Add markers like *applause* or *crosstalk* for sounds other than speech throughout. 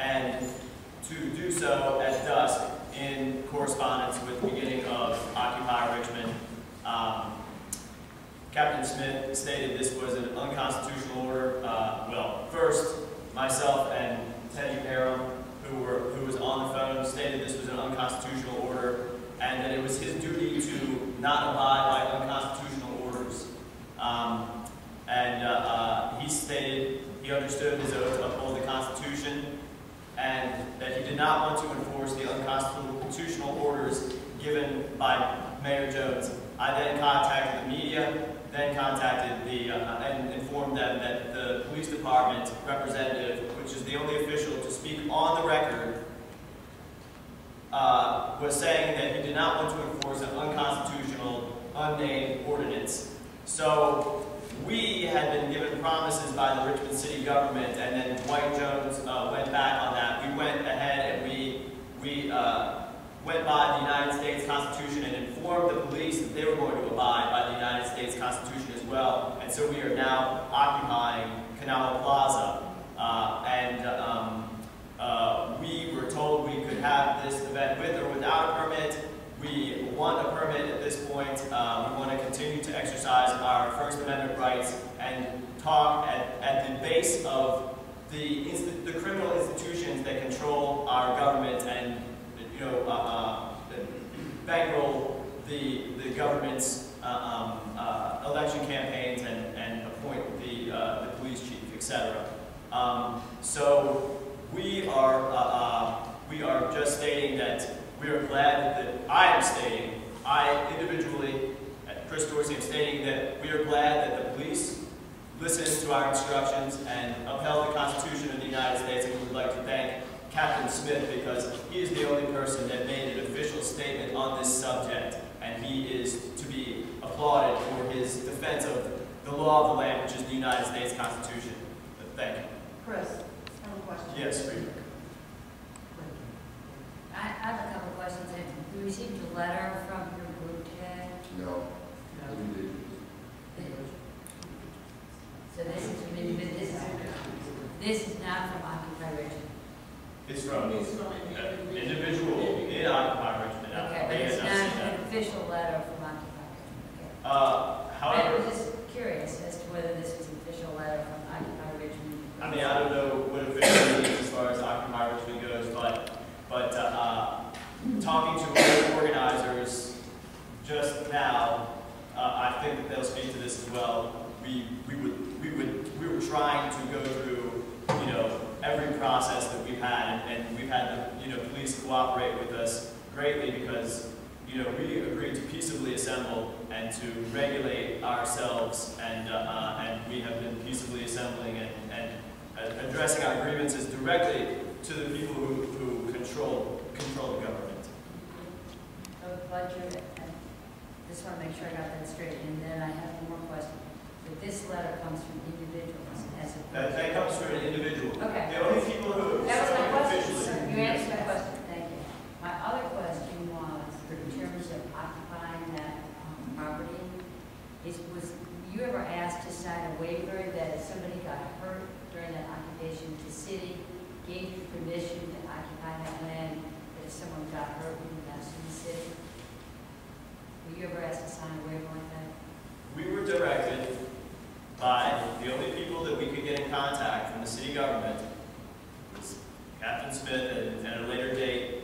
and to do so at dusk in correspondence with the beginning of Occupy Richmond. Um, Captain Smith stated this was an unconstitutional order. Uh, well, first, myself and Teddy Parham, who were who was on the phone, stated this was an unconstitutional order and that it was his duty to not abide by unconstitutional orders. Um, and uh, uh, he stated he understood his oath to uphold the Constitution and that he did not want to enforce the unconstitutional orders given by Mayor Jones. I then contacted the media, then contacted the, uh, and informed them that the police department representative, which is the only official to speak on the record, uh, was saying that he did not want to enforce an unconstitutional, unnamed ordinance. So we had been given promises by the Richmond City government, and then Dwight Jones uh, went back on that. We went ahead and we we uh, went by the United States Constitution and informed the police that they were going to abide by the United States Constitution as well. And so we are now occupying Kanawha Plaza, uh, and um, uh, we were told we could have this event with or without a permit. We want a permit at this point. Uh, we want to continue to exercise our First Amendment rights and talk at, at the base of the, the criminal institutions that control our government and you know, uh, uh, bankroll the, the government's uh, um, uh, election campaigns and, and appoint the, uh, the police chief, etc. Um, so we are, we are just stating that we are glad that I am stating, I individually, uh, Chris Dorsey, am stating that we are glad that the police listened to our instructions and upheld the Constitution of the United States, and we would like to thank Captain Smith because he is the only person that made an official statement on this subject, and he is to be applauded for his defense of the law of the land, which is the United States Constitution. But thank you. Chris, I have a question. Yes, Rita. I I have a couple of questions. Have you received a letter from your group today? No. We did. So this is, this is, this is not from Occupy Richmond. It's from It's from an an individual in Occupy Richmond. now. Okay, but They it's have not seen that. an official letter from Occupy Richmond, okay. Uh, I however, was just curious as to whether this was an official letter from Occupy Richmond. I mean, I don't know what official means as far as Occupy Richmond goes, but, but, uh, uh, talking to other organizers just now, uh, I think that they'll speak to this as well. We, we would, we would, we were trying to go through, you know, every process that we've had, and we've had the, you know, police cooperate with us greatly because, you know, we agreed to peaceably assemble and to regulate ourselves, and, uh, uh, and we have been peaceably assembling and, and addressing our grievances directly to the people who, who control, control the government. So, But you, I just want to make sure I got that straight, and then I have one more question. The this letter comes from individuals as a. That, that comes from an individual. Okay. The only people who That was my question, sir. You answered my question, thank you. My other question was, in terms of occupying that um, property, is, was you ever asked to sign a waiver that if somebody got hurt during that occupation, the city gave you permission to occupy that land, that if someone got hurt, we would not sue the city? Were you ever asked to sign a waiver like that? We were directed by the only people that we could get in contact from the city government was Captain Smith and at a later date,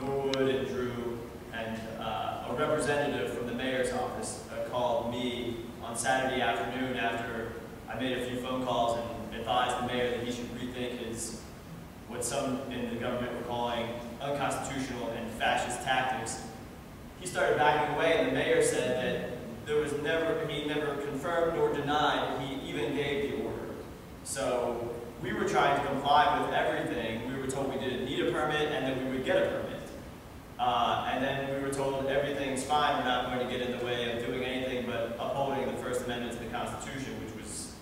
Norwood and Drew and uh, a representative from the mayor's office uh, called me on Saturday afternoon after I made a few phone calls and advised the mayor that he should rethink his, what some in the government were calling unconstitutional and fascist tactics. He started backing away and the mayor said that there was never, he never confirmed or denied he even gave the order. So we were trying to comply with everything. We were told we didn't need a permit and that we would get a permit. Uh, and then we were told everything's fine, we're not going to get in the way of doing anything but upholding the First Amendment to the Constitution, which was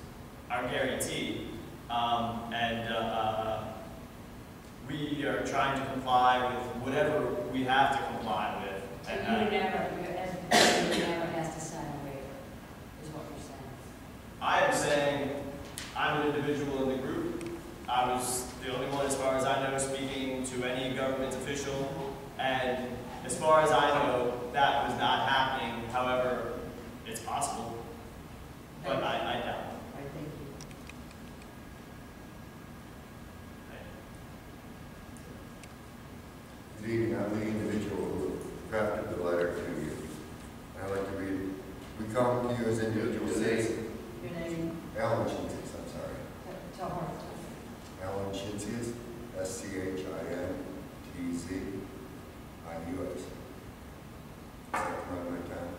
our guarantee. Um, and uh, uh, we are trying to comply with whatever we have to comply with. So you were never, you as a person, you never asked to sign a waiver, is what you're saying? I am saying I'm an individual in the group. I was the only one, as far as I know, speaking to any government official. And as far as I know, that was not happening. However, it's possible, but I, I doubt. it. I think you. Good evening, I'm the individual who crafted the letter to you. I'd like to read it. We come to you as individual citizens. Your name, Alan Schintzius, I'm sorry. tell her. Alan Schintzius, S-C-H-I-N-T-Z-I-U-S. Is that right, time?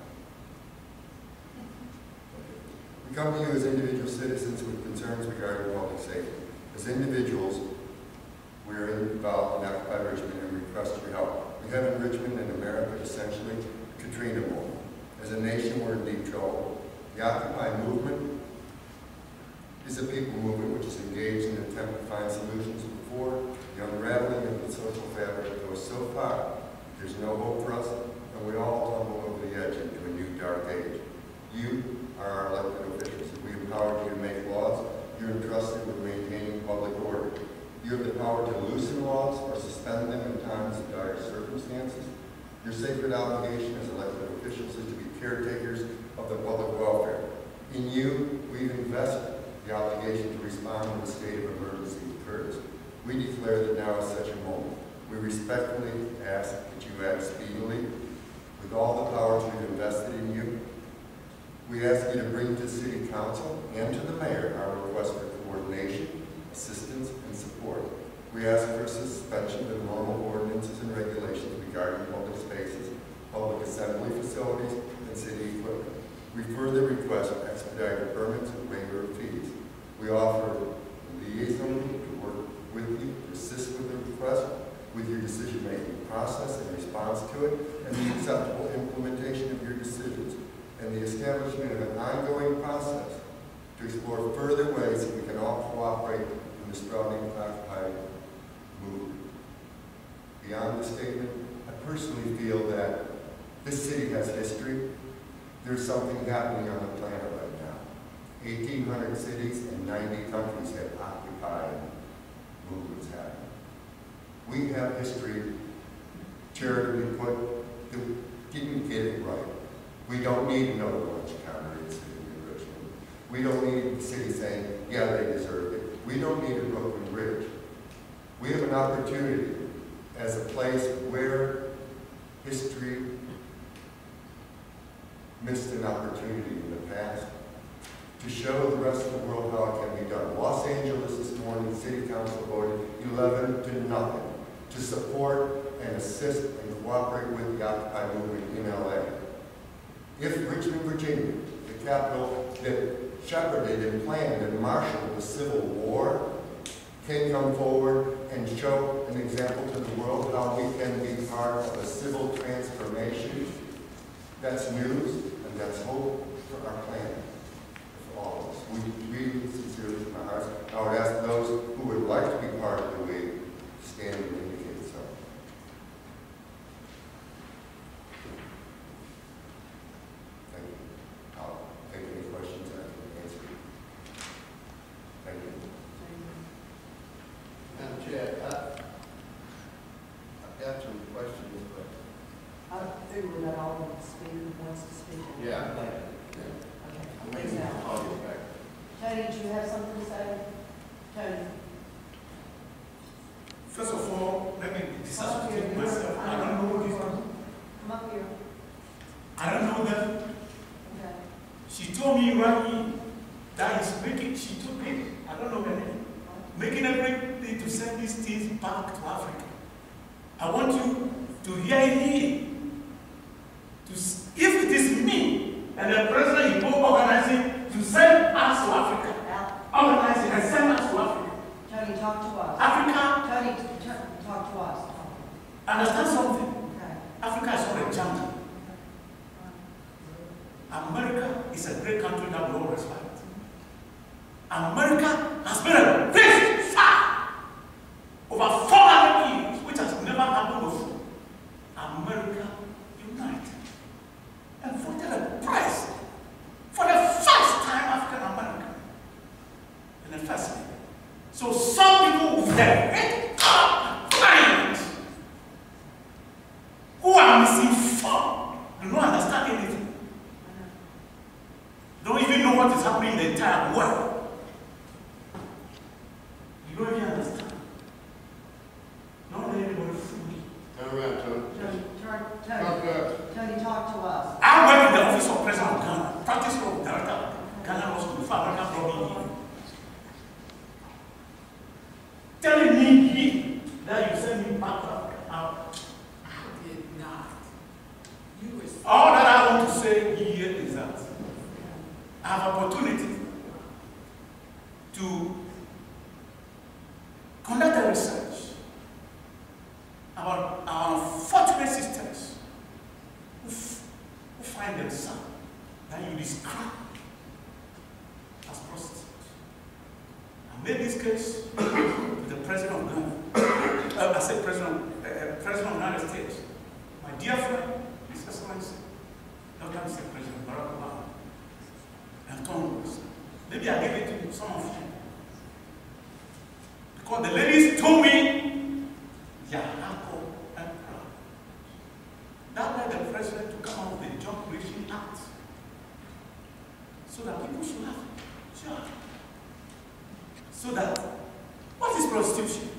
We come to you as individual citizens with concerns regarding public safety. As individuals, we are involved in Occupy Richmond and request your help. We have in Richmond and America essentially Katrina moment. As a nation, we're in deep trouble. The Occupy movement is a people movement which is engaged in an attempt to find solutions before the unraveling of the social fabric goes so far, there's no hope for us, and we all tumble over the edge into a new dark age. You are our elected officials. We empowered you to make laws. You're entrusted with maintaining public order. You have the power to loosen laws or suspend them in times of dire circumstances. Your sacred obligation as elected officials is to be caretakers of the public welfare. In you, we've invested the obligation to respond when a state of emergency occurs. We declare that now is such a moment. We respectfully ask that you act speedily with all the powers we've invested in you. We ask you to bring to City Council and to the Mayor our request for coordination, assistance, and support. We ask for suspension of normal ordinances and regulations regarding public spaces, public assembly facilities, and city equipment. We further request expedited permits and waiver of fees. We offer liaison to work with you, assist with the request, with your decision-making process in response to it, and the acceptable implementation of your decisions, and the establishment of an ongoing process to explore further ways that we can all cooperate Occupy. Beyond the statement, I personally feel that this city has history. There's something happening on the planet right now. 1,800 cities and 90 countries have occupied movements happening. We have history charitably put that didn't get it right. We don't need another lunch counter in the city of Richmond. We don't need the city saying, yeah, they deserve it. We don't need a broken bridge. We have an opportunity as a place where history missed an opportunity in the past to show the rest of the world how it can be done. Los Angeles this morning, City Council voted 11 to nothing to support and assist and cooperate with the Occupy movement in LA. If Richmond, Virginia, the capital that shepherded and planned and marshaled the Civil War can come forward and show an example to the world how we can be part of a civil transformation. That's news and that's hope for our planet, for all of us. We really sincerely from our hearts. I would ask those who would like to be part of the League, stand Yaakov and That led the president to come out with the job, Creation Act so that people should have jobs. job. So that, what is prostitution?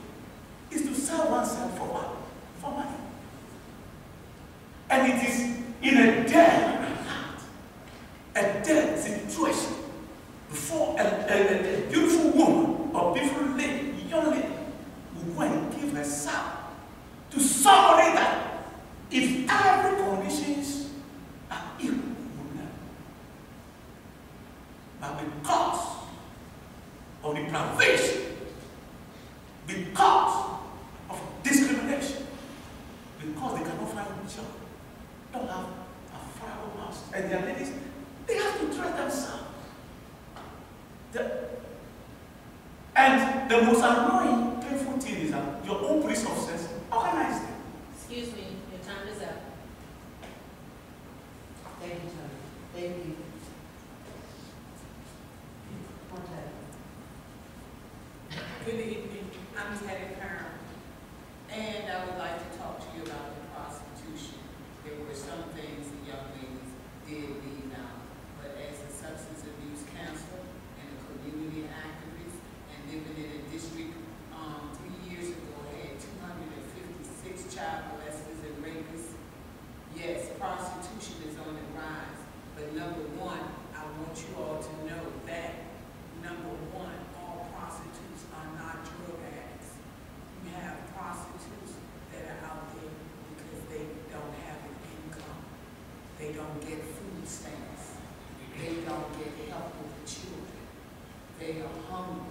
They are hungry.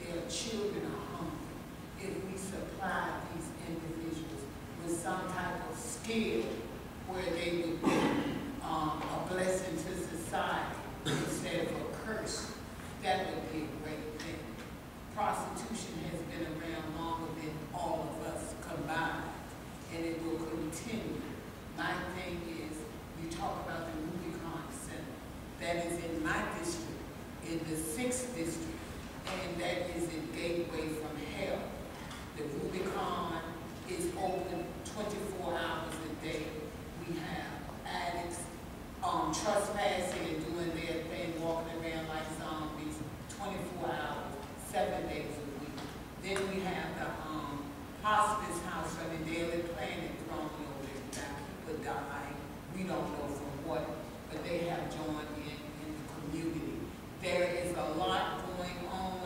Their children are hungry. If we supply these individuals with some type of skill where they would be um, a blessing to society instead of a curse, that would be a great thing. Prostitution has been around longer than all of us combined, and it will continue. My thing is, you talk about the Rubicon Center that is in my district in the sixth district, and that is a gateway from hell. The Rubicon is open twenty-four hours a day. We have addicts, um, trespassing and doing their thing, walking around like zombies, twenty-four hours, seven days a week. Then we have the, um, hospice house from the Daily Planet thrown over there. Now, people die, we don't know from what, but they have joined in, in the community. There is a lot going on.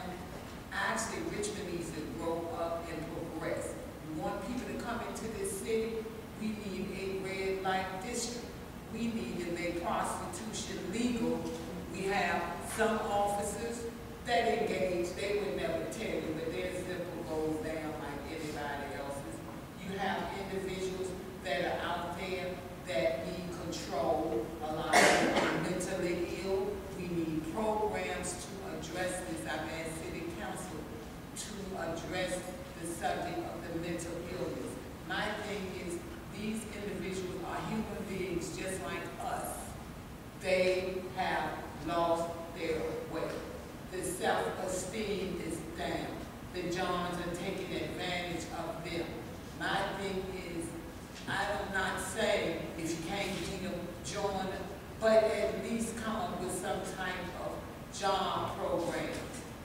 Actually, Richmond needs to grow up and progress. We want people to come into this city, we need a red light district. We need to make prostitution legal. We have some officers that engage, they would never tell you, but their zipper goes down like anybody else's. You have individuals that are out there that need control, a lot of mentally programs to address this. I've asked city council to address the subject of the mental illness. My thing is, these individuals are human beings just like us. They have lost their way. The self-esteem is down. The Johns are taking advantage of them. My thing is, I'm not saying if you can't beat them, join but at least come up with some type job program,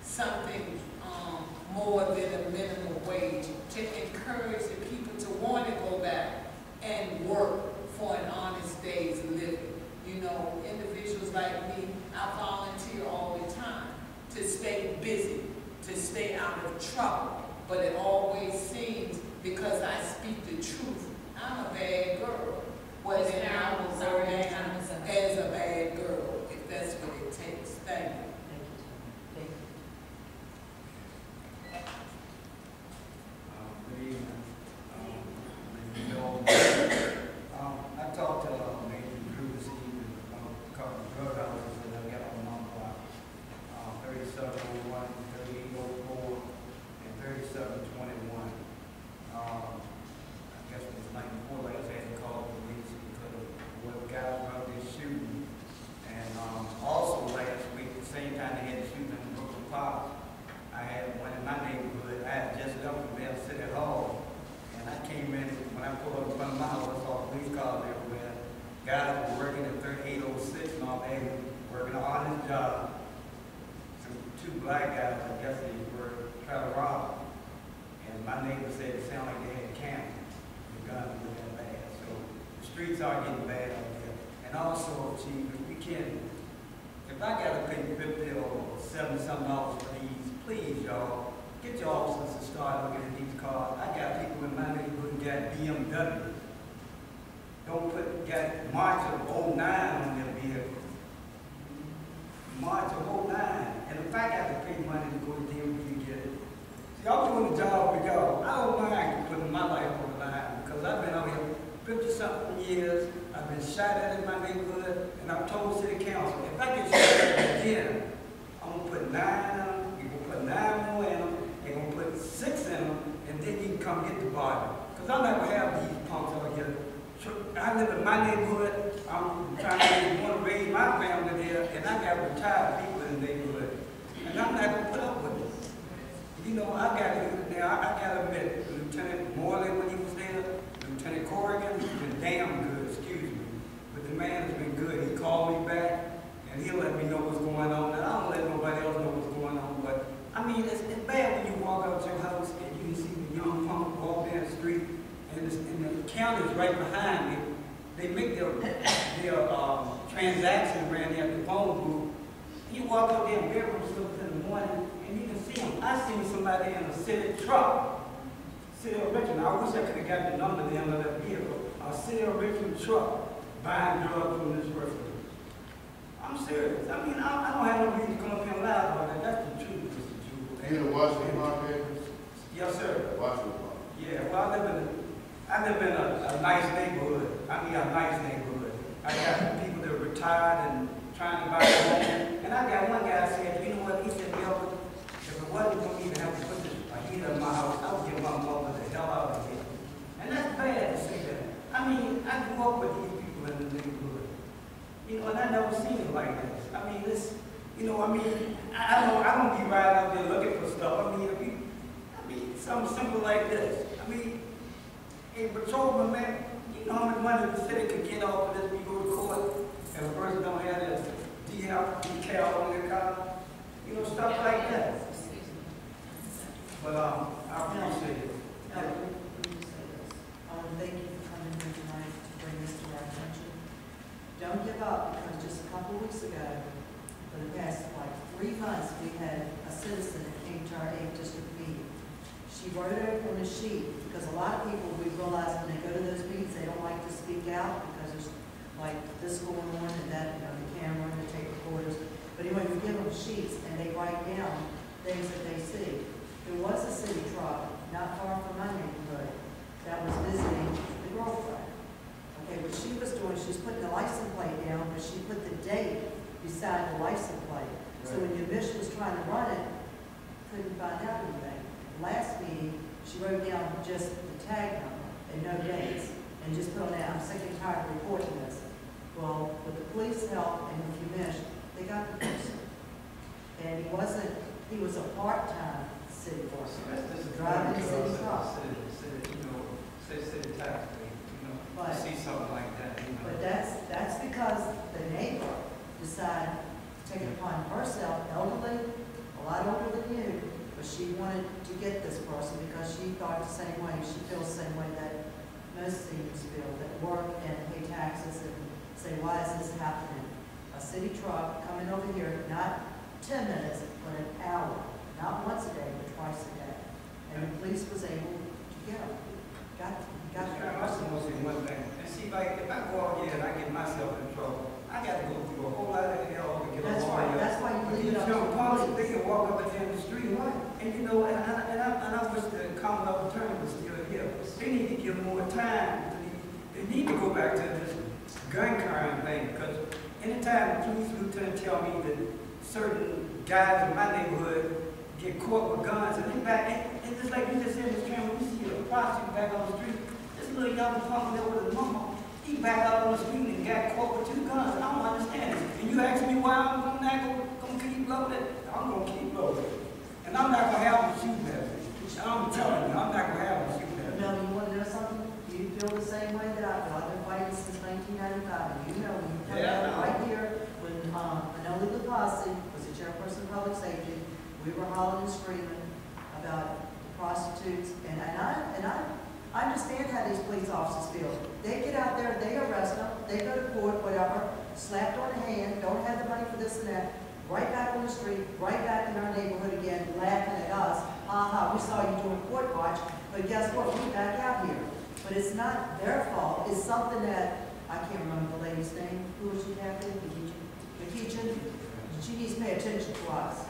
something, um, more than a minimum wage, to encourage the people to want to go back and work for an honest day's living. You know, individuals like me, I volunteer all the time to stay busy, to stay out of trouble. But it always seems, because I speak the truth, I'm a bad girl. Well, then I will go down time is up. as a bad girl, if that's what it takes. Thank you. Thank you. Um, Good evening. Um, you know, um, I talked to uh, Major Drew this evening about a couple of drug houses that I got on my block. Uh, thirty-seven oh one, thirty-eight oh four, and thirty-seven twenty-one. Um, I guess it was night before last, I had to call the police because of what guys out there shooting. And, um, also last week, the same time they had the shooting in Brooklyn Park, I had one in my neighborhood, I had just left from Bell City Hall, and I came in, when I pulled up in front of my house, I saw police cars everywhere. Guys were working at thirty-eight oh six North Avenue, working an honest job. Some, two black guys, I guess they were trying to rob them. And my neighbor said it sounded like they had cameras, the guns were that bad, so the streets are getting bad out there. And also, chief, if we can, if I gotta pay fifty or seventy some dollars for these, please, y'all, get your officers to start looking at these cars. I got people in my neighborhood who got BMWs. Don't put, got March of '09 on their vehicle. March of '09, and if I got to pay money to go to DMV to get it. See, I'm doing the job for y'all. I don't mind putting my life on the line, because I've been out here fifty-something years, I've been shot at in my neighborhood, and I've told city council, if I get shot at again, I'm gonna put nine in them, you gonna put nine more in them, they gonna put six in them, and then you can come get the body. Cause I'm not gonna have these punks out here. I live in my neighborhood, I'm trying to wanna raise my family there, and I got retired people in the neighborhood. And I'm not gonna put up with it. You know, I gotta, now, I I gotta admit, Lieutenant Morley, when he was there, Lieutenant Corrigan, he's been damn good, excuse me. But the man has been good. He called me back, and he'll let me know what's going on. And I don't let nobody else know what's going on, but, I mean, it's, it's bad when you walk out your house and you see the young punk walk down the street, and and the county's right behind me. They make their, their, um, transaction around there at the phone booth. You walk out there in bedroom slippers in morning, and you can see them. I seen somebody in a city truck, City of Richmond, I wish I could have got the number down of that vehicle, a City of Richmond truck buying drugs from this person. I'm serious, I mean, I, I don't have no reason to come up here and lie about that, that's the truth, Mr. Jewell. You know Washington Market? Yes, sir. Washington. Yeah, well, I live in, a- I live in a, a nice neighborhood. I mean, a nice neighborhood. I got people that are retired and trying to buy a home. And I got one guy said, you know what, he said, Melvin, if it wasn't for me to have to put this, a heater in my house, I would get my mother the hell out of here. And that's bad to say that. I mean, I grew up with these people in the neighborhood. You know, and I never seen it like that. mean, this, you know, I mean, I, I don't, I don't be riding out there looking for stuff. I mean, I mean, something simple like this. I mean, a patrolman, man, you know how much money the city could get off of this you go court if a person don't have their decal, decal on their car? You know, stuff like that. But, um, I appreciate it. No, to thank you for coming here tonight to bring this to our attention. Don't give up, because just a couple weeks ago, for the past like three months, we had a citizen that came to our eighth district meeting. She wrote it on a sheet, because a lot of people, we realize when they go to those meetings, they don't like to speak out, because there's like this going on and that, you know, the camera and the tape recorders. But anyway, we give them sheets, and they write down things that they see. There was a city truck not far from my neighborhood that was visiting the girlfriend. Okay, what she was doing, she's putting the license plate down, but she put the date beside the license plate. So when the mission was trying to run it, couldn't find out anything. Last meeting, she wrote down just the tag number and no dates, and just put on there, I'm sick and tired of reporting this. Well, with the police help and with UMich, they got the person. And he wasn't, he was a part-time city So worker. a Driving city truck. City, city, you know, city, city tax, you know, But- see something like that, you know. But that's, that's because the neighbor decided to take it upon herself, elderly, a lot older than you, but she wanted to get this person because she thought the same way, she feels the same way that most seniors feel, that work and pay taxes and say, why is this happening? A city truck coming over here, not ten minutes, but an hour, not once a day, but twice a day. And the police was able to get them, got, got them. I just want to say one thing. And see, like, if I go out here and I get myself in trouble, I got to go through a whole lot of hell to get That's right, that's why you leave it up to know, the police, they can walk up and down the street, and you know, and I, and I, and I wish the common attorney was still here. They need to give more time. They need to go back to this gun crime thing, because anytime the police lieutenant tell me that certain guys in my neighborhood get caught with guns, and they back, and just like you just said, Mr. Chairman, we see a prostitute back on the street, this little young punk there with his mama, he back out on the street and got caught with two guns. I don't understand it. And you ask me why I'm gonna gonna, keep loaded? I'm gonna keep loaded. And I'm not gonna have them shoot at. I'm telling you, I'm not gonna have them shoot at me. Mel, you want to know something? You feel the same way that I feel. I've been fighting since nineteen ninety-five, and you know, when you come Yeah, down right here, when, um, Manoli Loupassi was the chairperson of public safety, we were hollering and screaming about prostitutes, and, and I, and I, I understand how these police officers feel. They get out there, they arrest them, they go to court, whatever, slapped on the hand, don't have the money for this and that, right back on the street, right back in our neighborhood again, laughing at us. Ha ha, we saw you doing court watch, but guess what, we back out here. But it's not their fault, it's something that, I can't remember the lady's name, who was she, Kathy? McKeechin? She needs to pay attention to us.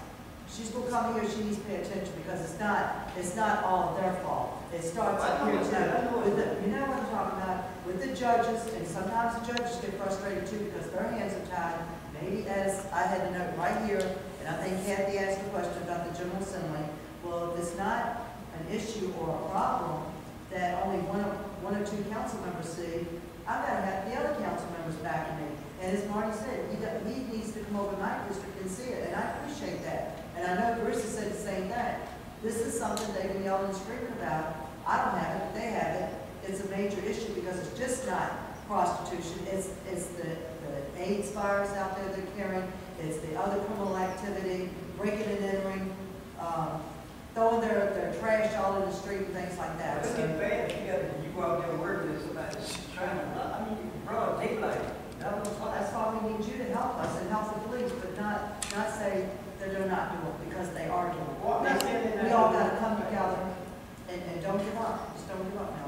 She's gonna come here, she needs to pay attention, because it's not, it's not all their fault. It starts up here with the, you know what I'm talking about, with the judges, and sometimes the judges get frustrated too, because their hands are tied. Maybe as, I had a note right here, and I think Kathy asked a question about the General Assembly. Well, if it's not an issue or a problem that only one one or two council members see, I gotta have the other council members backing me. And as Marty said, he, do- he needs to come over my district and see it, and I appreciate that. And I know Bruce has said the same thing. This is something they've been yelling and screaming about. I don't have it, they have it. It's a major issue because it's just not prostitution, it's, it's the, the AIDS virus out there they're carrying, it's the other criminal activity, breaking and entering, um, throwing their, their trash all in the street and things like that. It's So- bad, you you go out there working, it's like, trying to, I mean, broad daylight. That was Well, that's why we need you to help us and help the police, but not, not say that they're not doing it, because they are doing it. Well, I'm not saying they're not We all gotta come together and, and don't give up, just don't give up now.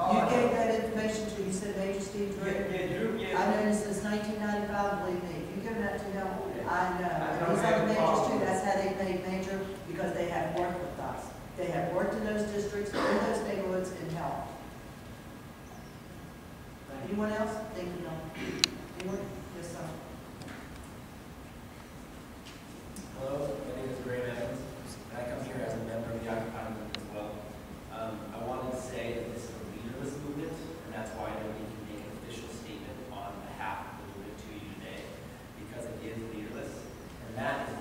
I You hard. gave that information to, you said Major Steve Yeah, Drew. yeah, Drew, yeah. I known him since nineteen ninety-five, believe me, if you give that to him, I know. I These have a majors problem. too, that's how they made major, because they have worked with us. They have worked in those districts, in those neighborhoods, and helped. Anyone else? Thank you. Anyone? Yes, sir. Hello, my name is Graham Evans, and I come here as a member of the Occupy movement as well. Um, I wanted to say that this is a leaderless movement, and that's why I don't need to make an official statement on behalf of the movement to you today, because it is leaderless. do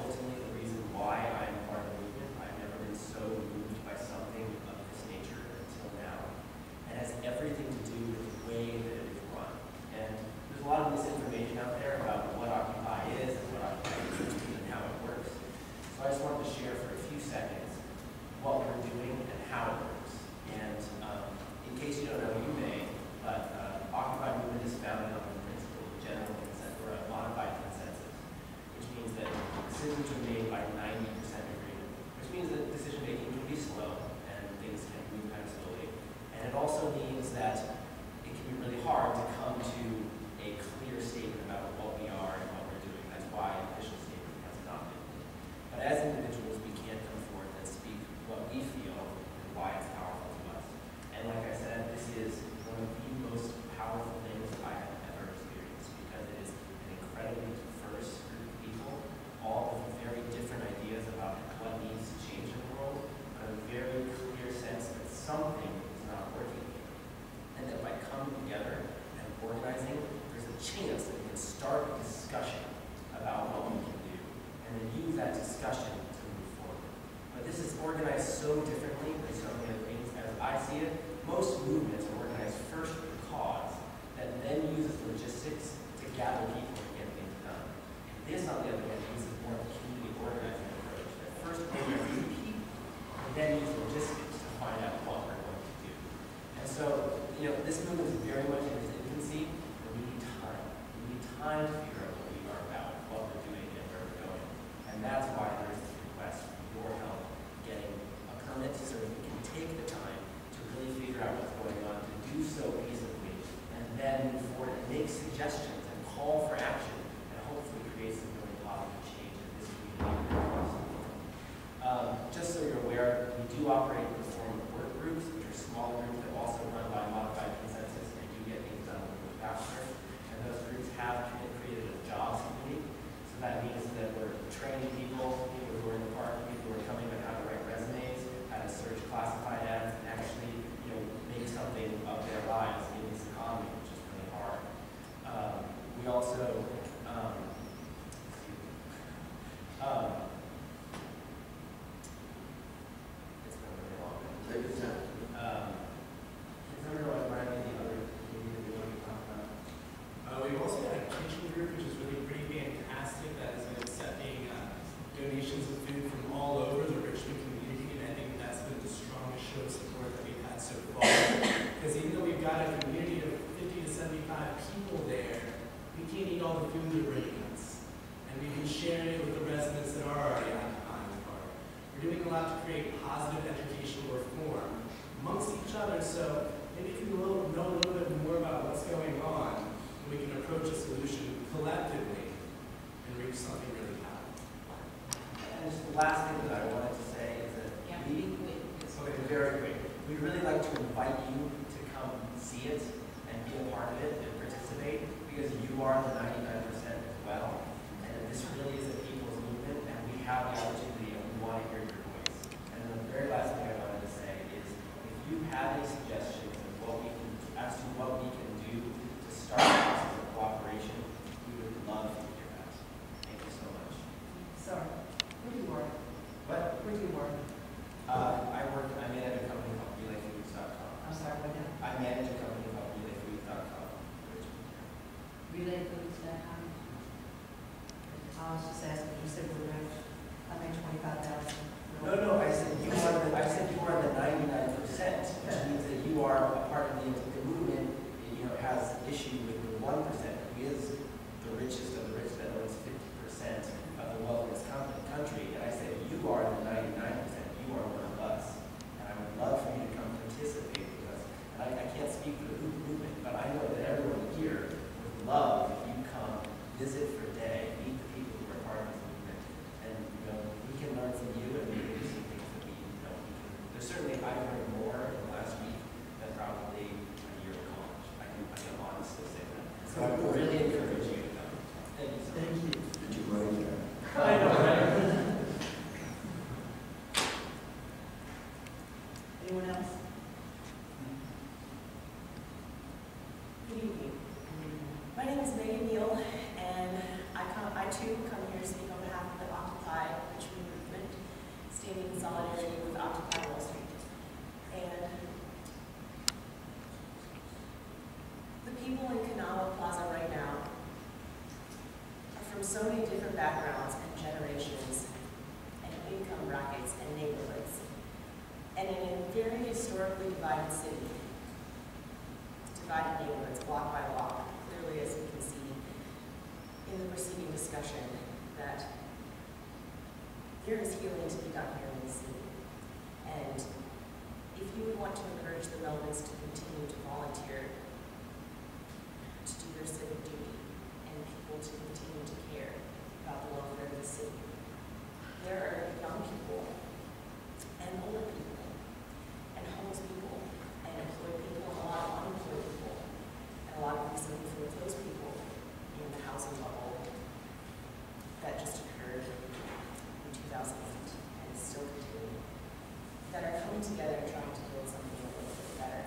coming together and trying to build something a little bit better.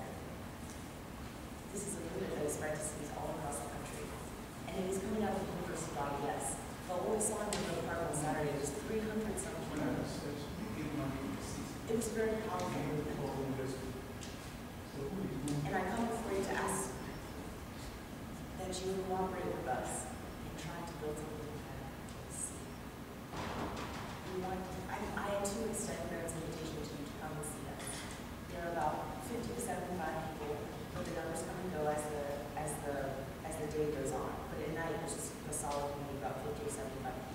This is a movement that is spread to cities all across the country, and it is coming out of the university body, yes. But what we saw in the park on Saturday was 300 something. It was very powerful. And I come before you to ask that you cooperate with us in trying to build something better. We want, I, I too extend the solid need about 50 75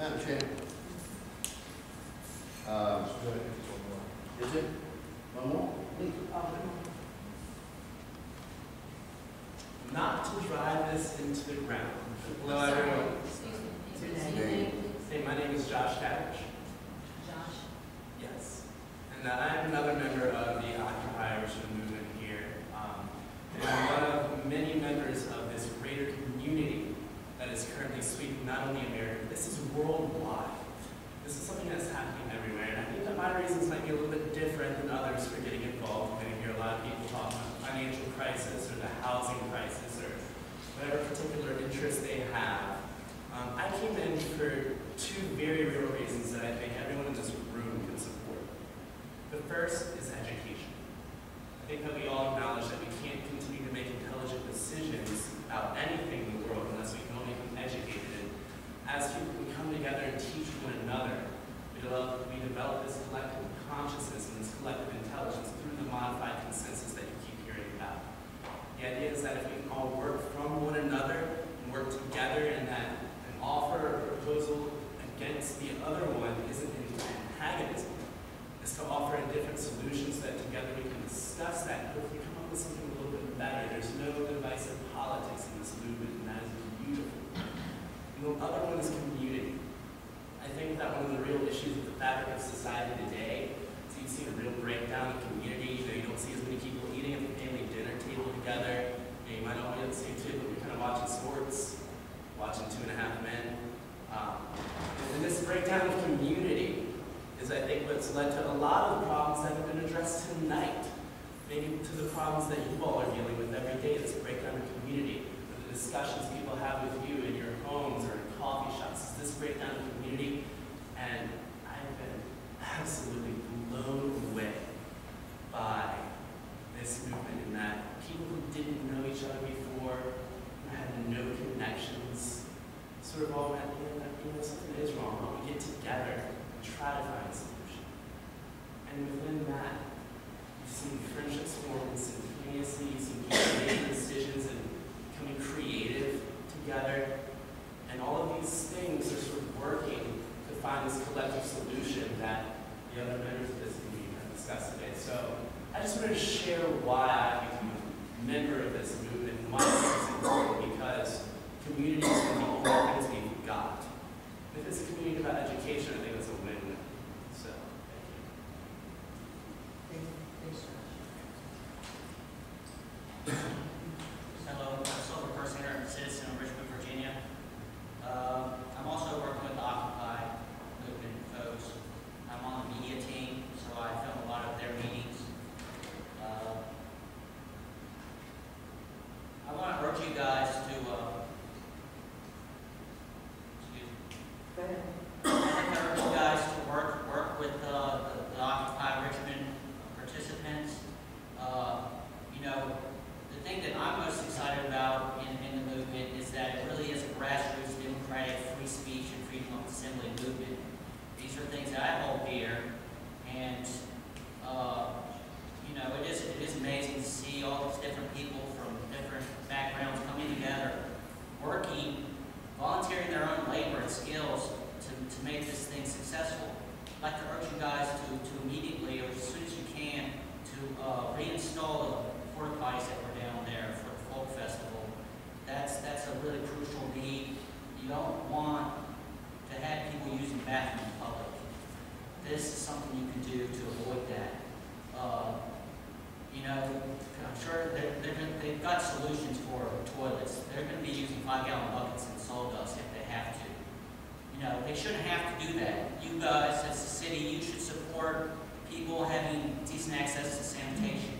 Madam Chair. Uh. each other before. I had no connections. Sort of all went, yeah, you know, something is wrong. We get together and try to find a solution? And within that, you see friendships form forming instantaneously. You see people making decisions and becoming creative together. And all of these things are sort of working to find this collective solution that the other members of this community have discussed today. So I just wanted to share why I became member of this movement must because communities can be this is something you can do to avoid that. Uh, you know, I'm sure they're, they're they've got solutions for toilets. They're going to be using five-gallon buckets and sawdust if they have to. You know, they shouldn't have to do that. You guys, as a city, you should support people having decent access to sanitation.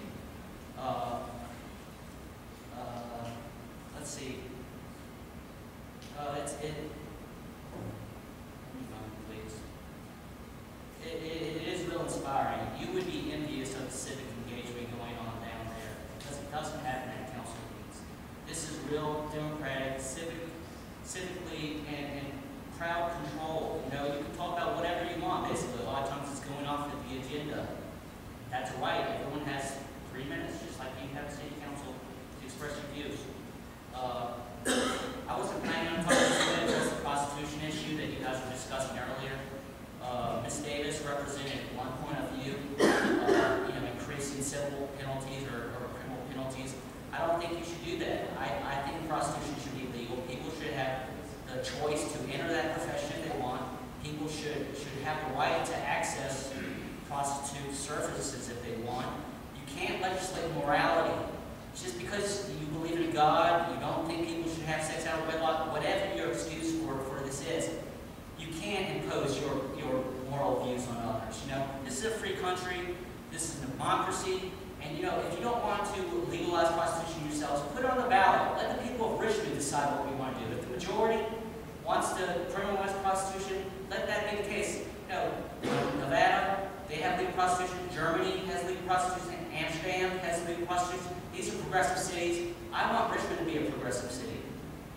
These are progressive cities. I want Richmond to be a progressive city.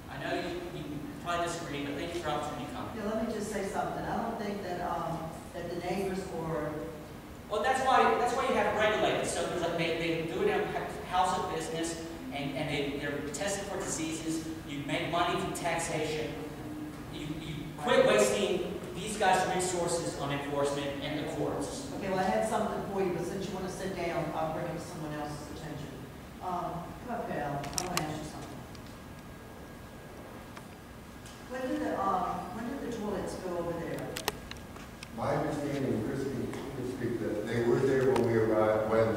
I know you, you probably disagree, but thank you for the opportunity to come. Yeah, let me just say something. I don't think that, um, that the neighbors or, Well, that's why, that's why you have it regulated, so there's like, they, they do it in a house of business, and, and they, they're tested for diseases, you make money from taxation, you, you quit wasting these guys' resources on enforcement and the courts. okay, well, I had something for you, but since you want to sit down, I'll bring it to someone attention. Um, come up, Al, I want to ask you something. When did the, um, when did the toilets go over there? My understanding, Christie, can speak that they were there when we arrived, when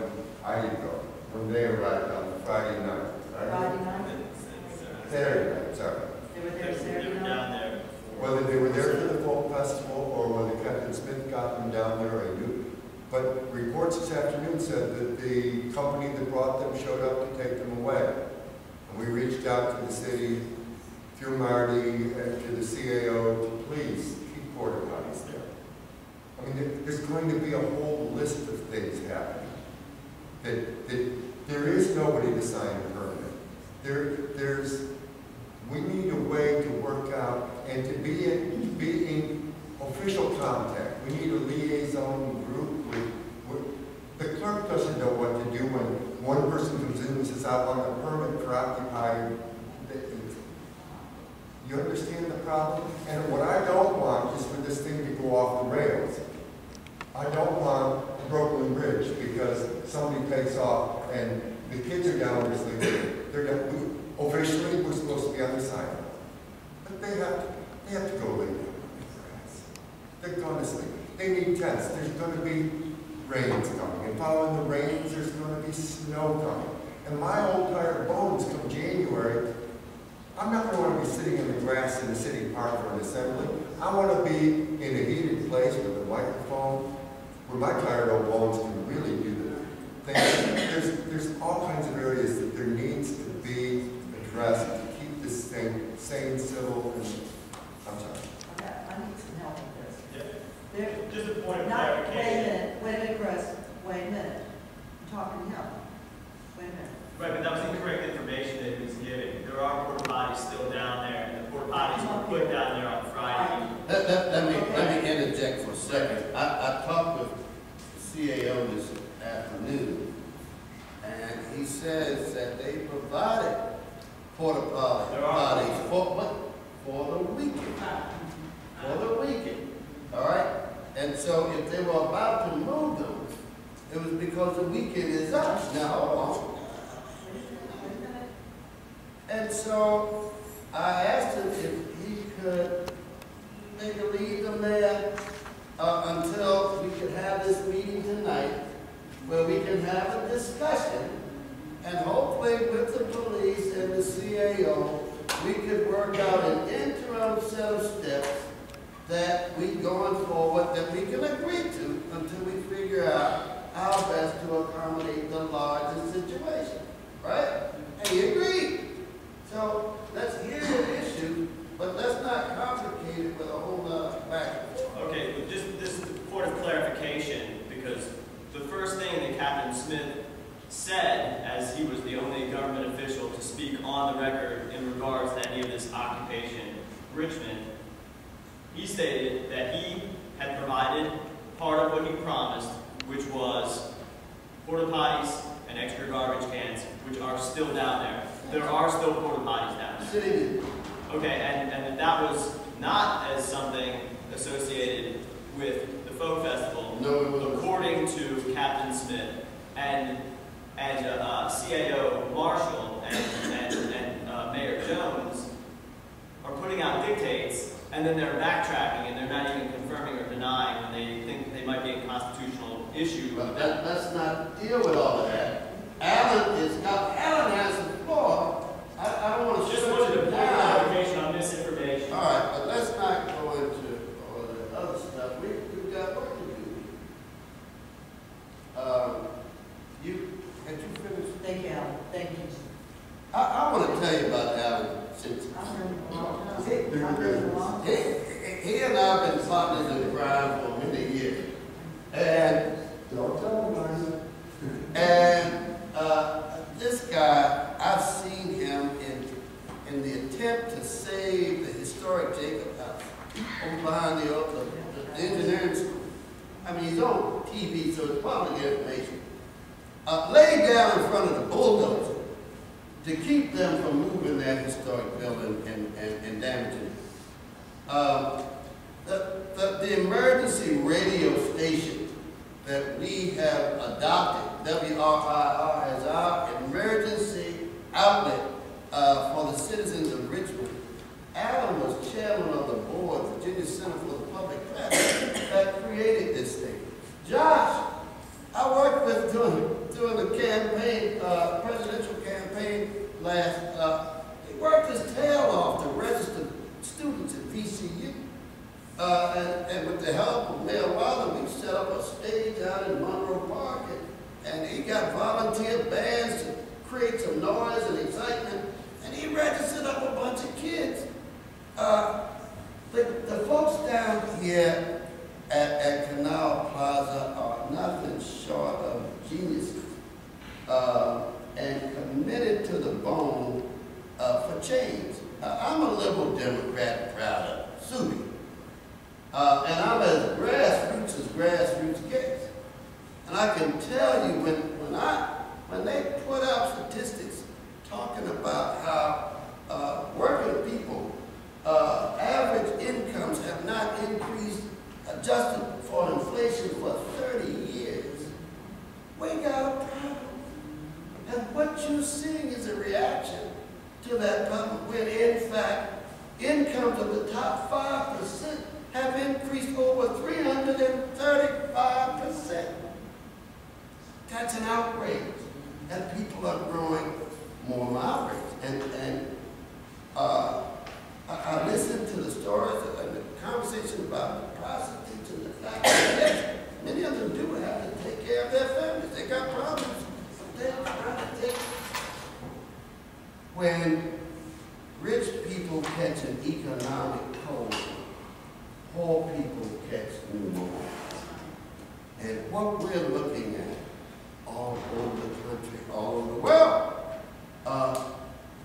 I didn't go, when they arrived on Friday night. right? Friday night? Saturday night, sorry. They were there Saturday night? down there. Whether they were there for the folk festival or whether Captain Smith got them down there, I knew. But reports this afternoon said that the company that brought them showed up to take them away. And we reached out to the city, through Marty, and to the CAO to please keep porta potties there. I mean, there's going to be a whole list of things happening. That, that, there is nobody to sign a permit. There, there's, we need a way to work out and to be in, be in official contact. We need a liaison the clerk doesn't know what to do when one person comes in and says, I want a permit for occupied. You understand the problem? And what I don't want is for this thing to go off the rails. I don't want Brooklyn Bridge because somebody takes off and the kids are down there sleeping. They're, we- officially, we're supposed to be on the sidewalk. But they have, to they have to go lay down on the grass. They're going to sleep. They need tents. There's going to be rains coming. And following the rains, there's going to be snow coming. And my old tired bones come January, I'm not going to want to be sitting in the grass in the city park for an assembly. I want to be in a heated place with a microphone where my tired old bones can really do the things. There's, there's all kinds of areas that there needs to be addressed to keep this thing sane, civil, and, I'm sorry. I need some help. There, Just a point of not, wait a clarification. minute, wait a minute, Chris, wait a minute. I'm talking to him. Wait a minute. Right, but that was incorrect information that he was giving. There are porta potties still down there, and the porta potties were put down there on Friday. Let, let, let me, let me interject for a second. I, I talked with the CAO this afternoon, and he says that they provided porta potty- There are. potties for, what? For the weekend. For the weekend, all right? And so if they were about to move them, it was because the weekend is up. Now. And so I asked him if he could maybe leave them there uh, until we could have this meeting tonight, where we can have a discussion, and hopefully with the police and the CAO, we could work out an interim set of steps that we going forward, that we can agree to until we figure out how best to accommodate the larger situation, right? And he agreed. So let's hear the issue, but let's not complicate it with a whole lot of back and forth. Okay, but just this point of clarification, because the first thing that Captain Smith said, as he was the only government official to speak on the record in regards to any of this occupation, Richmond, he stated that he had provided part of what he promised, which was porta potties and extra garbage cans, which are still down there. There are still porta potties down there. Okay, and, and that was not as something associated with the folk festival, no, according to Captain Smith and and uh, uh CAO Marshall and, and, and uh, Mayor Jones are putting out dictates then they're backtracking and they're not even confirming or denying when they think they might be a constitutional issue. But let, let's not deal with all of that. Alan is, now, Alan has the floor. I, I don't want to Just shut wanted to you point down. out information on misinformation. All right, but let's not go into all the other stuff. We, we've got work to do. Um, you, had you finished? Thank you, Alan, thank you. I, I want to tell you about Alan him. He- him and I have been partners in crime for many years. And Don't tell Marty. And uh, this guy, I've seen him in, in the attempt to save the historic Jacob House over behind the, old- the engineering school. I mean, he's on TV, so it's public information. Uh, laid down in front of the bulldozer to keep them from moving that historic building and, and, and damaging it. Um, the, the, the emergency radio station that we have adopted, WRIR, as our emergency outlet uh, for the citizens of Richmond. Adam was chairman of the board, Virginia Center for the Public Press, that created this thing. Josh,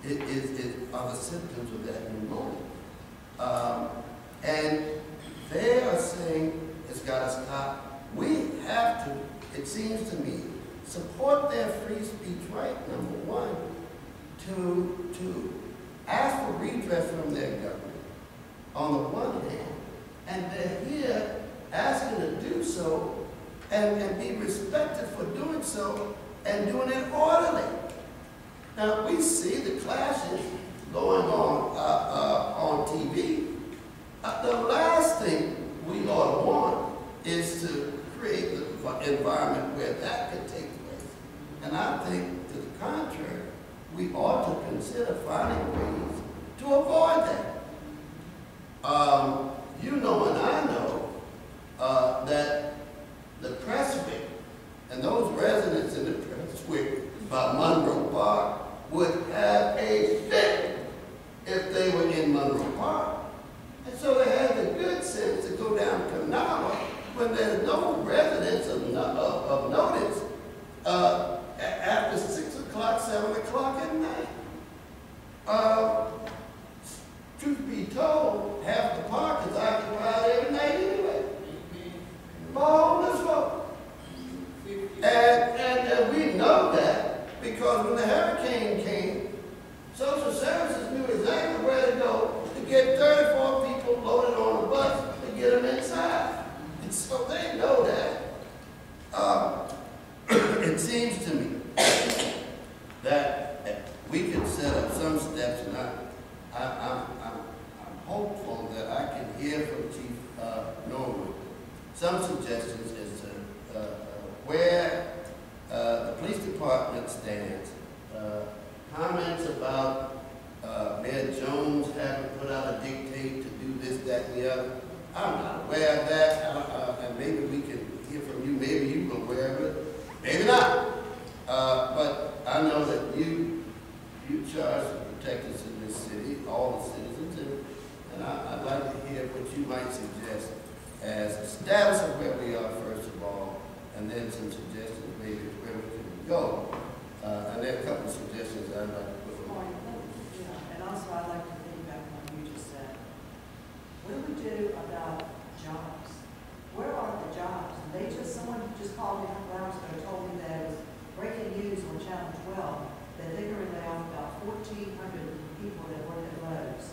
is, it are the symptoms of that pneumonia. Um, and they are saying it's got to stop. We have to, it seems to me, support their free speech right, number one, to, to ask for redress from their government, on the one hand, and they're here asking to do so and, and be respected for doing so and doing it orderly. Now, we see the clashes going on uh, uh, on TV. Uh, the last thing we ought to want is to create the environment where that could take place. And I think, to the contrary, we ought to consider finding ways to avoid that. Um, you know and I know uh, that the Prestwould and those residents in the Prestwould by Monroe Park would have a fit if they were in Monroe Park. And so they had the good sense to go down Canal when there's no residents of, no, of, of notice uh, after 6 o'clock, 7 o'clock at night. Uh, truth be told, half the park is occupied every night anyway. By homeless folk. And, and, and we know that because when the hurricane came, social services knew exactly where to go to get 34 people loaded on a bus to get them inside. And so they know that. Um, *coughs* it seems to me that we could set up some steps, and I, I, I'm, I'm, I'm hopeful that I can hear from Chief uh, Norwood some suggestions as to uh, uh, where uh, department stands. Uh, Comments about uh, Mayor Jones having put out a dictate to do this, that, and the other. I'm not aware of that, uh, and maybe we can hear from you, maybe you're aware of it, maybe not. Uh, But I know that you, you charge the protectors in this city, all the citizens, and, and I, I'd like to hear what you might suggest as a status of where we are, first of all, and then some suggestions maybe where we go. Uh, and there are a couple of suggestions I'd like to put forward. Know, And also, I'd like to piggyback on what you just said. What do we do about jobs? Where are the jobs? They just, someone just called me a couple hours ago, told me that it was breaking news on Channel twelve, that they're going to lay off about fourteen hundred people that work at Lowe's.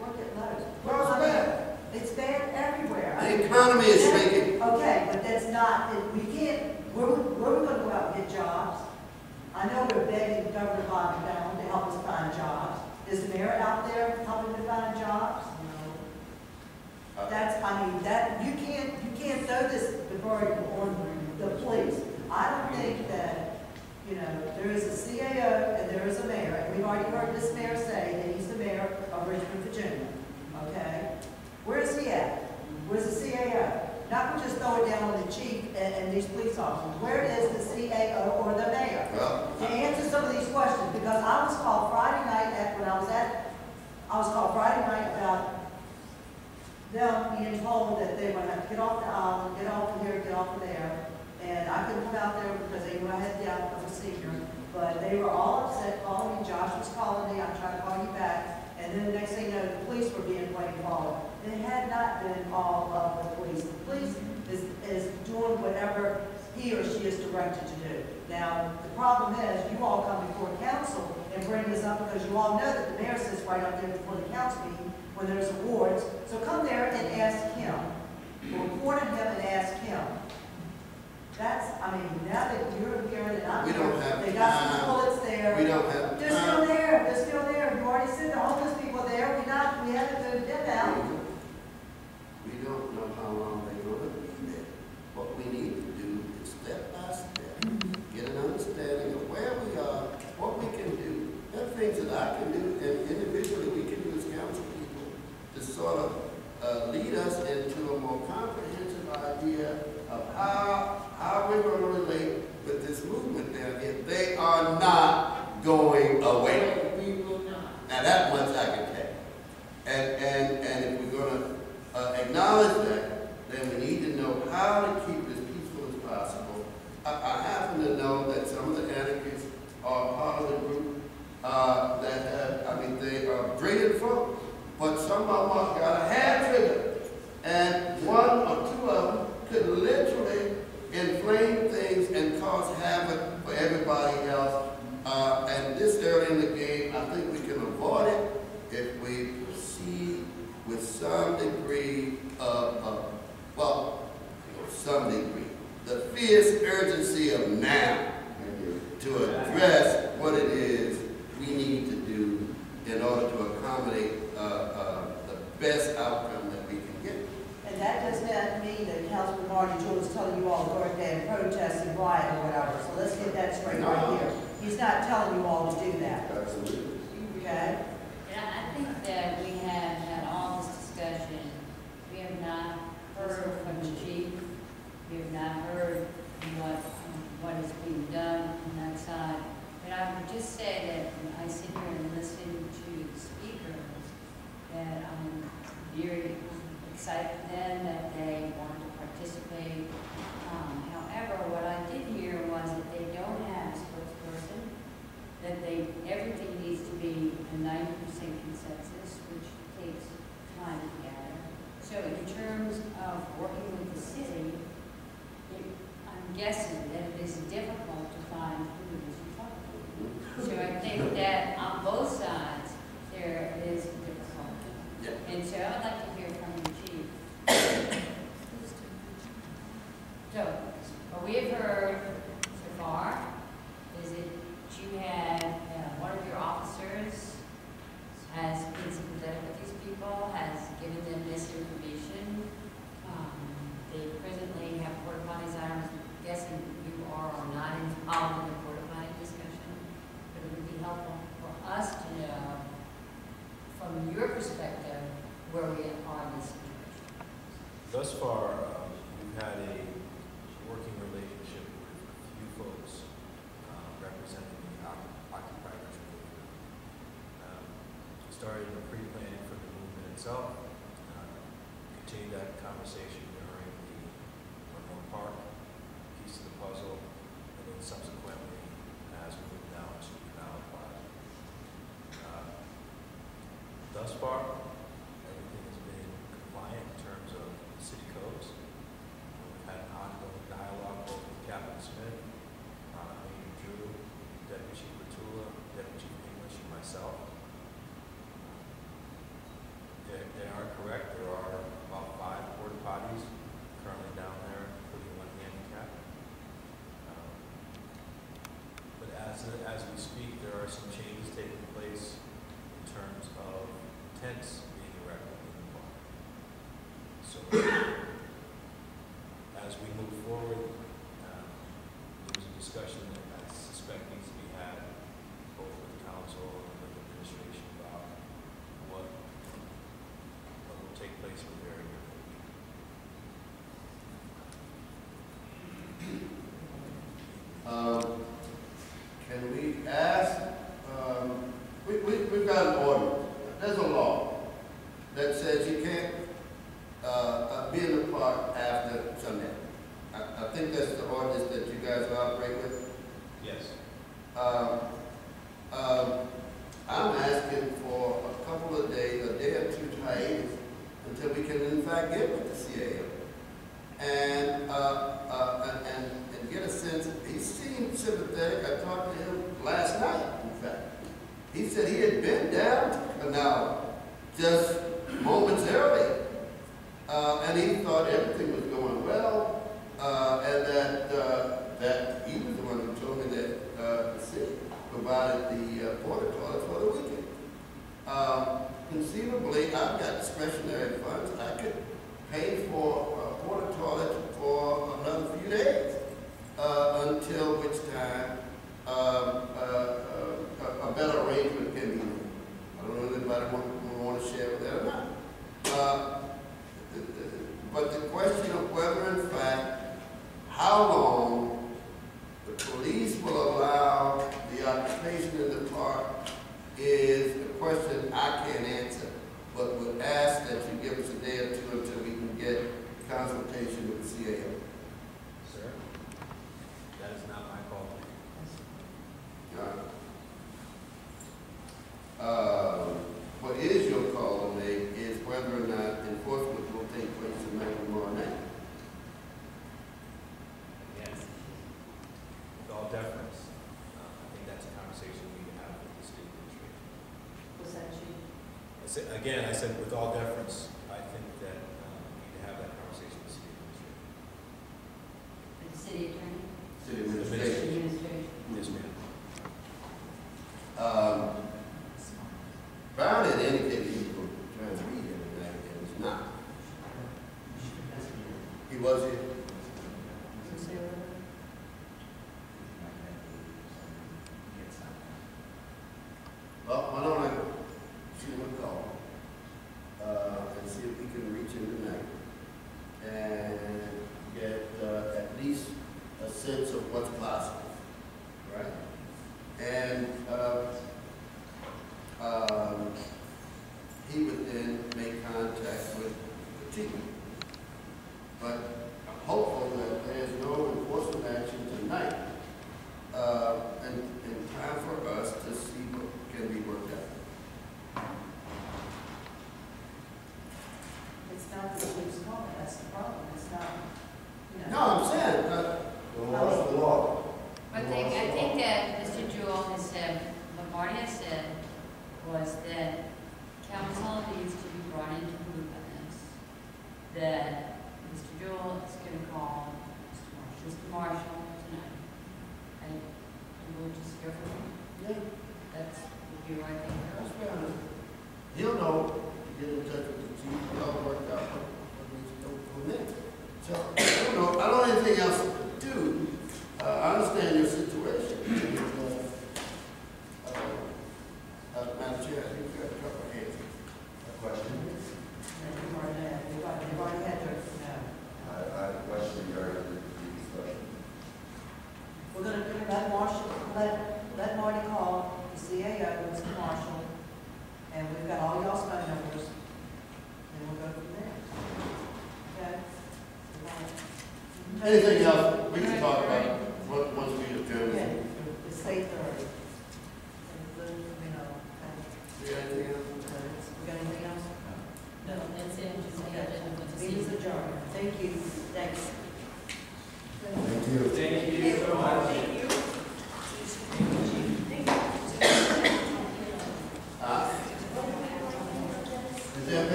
Work at Lowe's. Well, it's bad. It's bad everywhere. I The economy is yeah, shrinking. Okay, but that's not, it- we can't, where, are we gonna go out and get jobs? I know we're begging Governor Bobby Brown to help us find jobs. Is the mayor out there helping to find jobs? No. Uh, That's, I mean, that, you can't, you can't throw this, the burden on the police. I don't think that, you know, there is a CAO and there is a mayor, and we've already heard this mayor say that he's the mayor of Richmond, Virginia, okay? Where is he at? Where's the CAO? Not to just throw it down on the chief and, and these police officers. Where is the CAO or the mayor? Well, to answer some of these questions, because I was called Friday night at, when I was at, I was called Friday night about them being told that they would have to get off the island, get off of here, get off of there. And I couldn't come out there because they knew I had death of a senior. But they were all upset, calling me, Josh was calling me, I tried to call you back. And then the next thing you know, the police were being blamed for It had not been all of the police. The police is, is doing whatever he or she is directed to do. Now, the problem is, you all come before council and bring this up because you all know that the mayor sits right up there before the council meeting when there's awards. So come there and ask him, report him and ask him. That's, I mean, now that you're here and I'm We here, don't have they got some bullets there. we don't have They're still there, they're still there. You already said the homeless people there, we not, we haven't moved them out. Don't know how long they're gonna be there. What we need to do is step by step, get an understanding of where we are, what we can do. There are things that I can do, and individually, we can do as council people to sort of, uh, lead us into a more comprehensive idea of how, how we're gonna relate with this movement down here. They are not going away. We will not. Now, that much I can tell. And, and, and if we're gonna uh, acknowledge that, then we need to know how to keep as peaceful as possible. I, I happen to know that some of the anarchists are part of the group, uh, that have, I mean, they are brilliant folk, but some of them have got a hair trigger. And one or two of them could literally inflame things and cause havoc for everybody else. Uh, and this early in the game, I think we can avoid it if we with some degree of, of well, some degree, the fierce urgency of now to address what it is we need to do in order to accommodate, uh, uh, the best outcome that we can get. And that does not mean that Councilman Marty Jewell is telling you all to go out there and protest and riot or whatever. So let's get that straight right here. He's not telling you all to do that, Absolutely. okay? Yeah, I think that we have had all this discussion. We have not heard from the chief. We have not heard what, what is being done on that side. But I would just say that I sit here and listen to speakers, that I'm very excited for them that they want to participate. Um, However, what I did of working with the city, it, I'm guessing that it is difficult to find who is to. Mm-hmm. So I think that on both sides, there is difficulty. Yeah. And so I'd like to hear from the chief. so, what we have heard so far is that you had uh, one of your officers has been sympathetic with these people, has given them misinformation not involved in the porta potty discussion, but it would be helpful for us to know from your perspective where we are in this situation. Thus far, um, we've had a working relationship with a few folks uh, representing the Occupy Richmond movement. We started in pre-planning for the movement itself, um, uh, continued that conversation during the Park piece of the puzzle, subsequently, as we move down to Kanawha Plaza. Uh, thus far, again, I said,